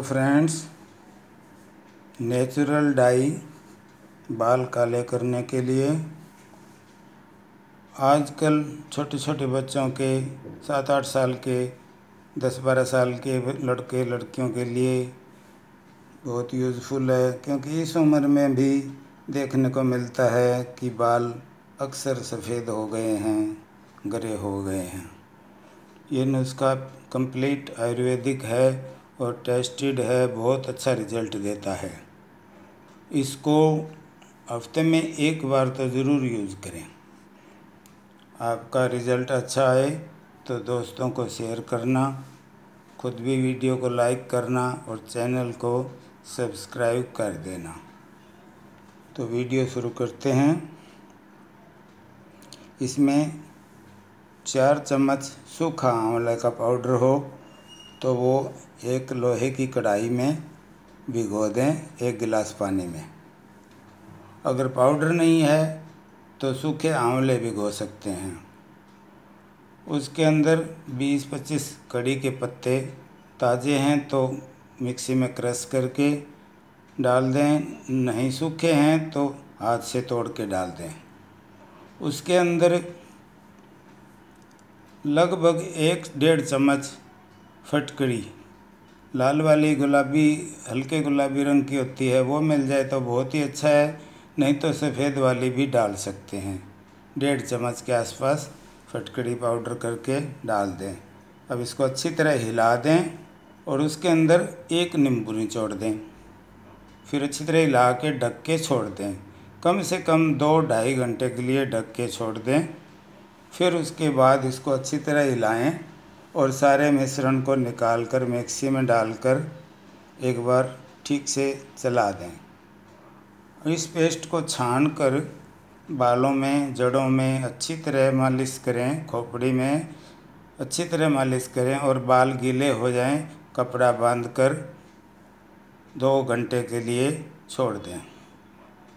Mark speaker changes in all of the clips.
Speaker 1: Friends natural die बाल काले करने के लिए आजकल छोटे छोटे बच्चों के सात आठ साल के दस बारह साल के लड़के, लड़कियों के लिए बहुत यूज़फुल है क्योंकि इस उम्र में भी देखने को मिलता है कि बाल अक्सर सफ़ेद हो गए हैं, गरे हो गए हैं। ये नुस्खा कंप्लीट आयुर्वेदिक है और टेस्टेड है, बहुत अच्छा रिज़ल्ट देता है। इसको हफ़्ते में एक बार तो ज़रूर यूज़ करें। आपका रिज़ल्ट अच्छा आए तो दोस्तों को शेयर करना, खुद भी वीडियो को लाइक करना और चैनल को सब्सक्राइब कर देना। तो वीडियो शुरू करते हैं। इसमें चार चम्मच सूखा आंवला का पाउडर हो। तो वो एक लोहे की कढ़ाई में भिगो दें एक गिलास पानी में। अगर पाउडर नहीं है तो सूखे आंवले भिगो सकते हैं। उसके अंदर 20-25 कड़ी के पत्ते ताज़े हैं तो मिक्सी में क्रश करके डाल दें। नहीं सूखे हैं तो हाथ से तोड़ के डाल दें। उसके अंदर लगभग एक डेढ़ चम्मच फटकड़ी लाल वाली गुलाबी, हल्के गुलाबी रंग की होती है, वो मिल जाए तो बहुत ही अच्छा है, नहीं तो सफ़ेद वाली भी डाल सकते हैं। डेढ़ चम्मच के आसपास फटकड़ी पाउडर करके डाल दें। अब इसको अच्छी तरह हिला दें और उसके अंदर एक नींबू निचोड़ दें। फिर अच्छी तरह हिला के ढक के छोड़ दें। कम से कम दो ढाई घंटे के लिए ढक के छोड़ दें। फिर उसके बाद इसको अच्छी तरह हिलाएँ। और सारे मिश्रण को निकाल कर मिक्सी में डालकर एक बार ठीक से चला दें। इस पेस्ट को छान कर बालों में, जड़ों में अच्छी तरह मालिश करें, खोपड़ी में अच्छी तरह मालिश करें और बाल गीले हो जाएँ, कपड़ा बाँध कर दो घंटे के लिए छोड़ दें।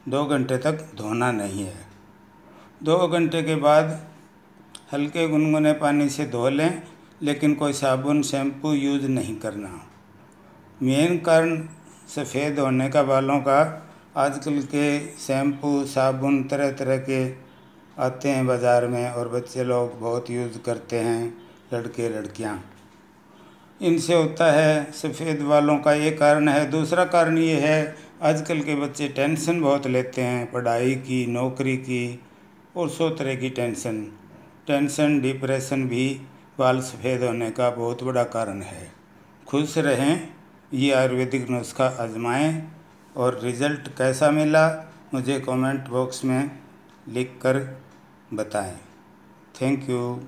Speaker 1: दो घंटे तक धोना नहीं है। दो घंटे के बाद हल्के गुनगुने पानी से धो लें लेकिन कोई साबुन, शैम्पू यूज़ नहीं करना। मेन कारण सफ़ेद होने का बालों का। आजकल के शैम्पू, साबुन तरह तरह के आते हैं बाज़ार में और बच्चे लोग बहुत यूज़ करते हैं, लड़के, लड़कियाँ। इनसे होता है सफ़ेद बालों का ये कारण है। दूसरा कारण ये है, आजकल के बच्चे टेंशन बहुत लेते हैं, पढ़ाई की, नौकरी की और सौ तरह की टेंशन। टेंशन, डिप्रेशन भी बाल सफ़ेद होने का बहुत बड़ा कारण है। खुश रहें, ये आयुर्वेदिक नुस्खा आजमाएँ और रिज़ल्ट कैसा मिला, मुझे कमेंट बॉक्स में लिख कर बताएँ। Thank you.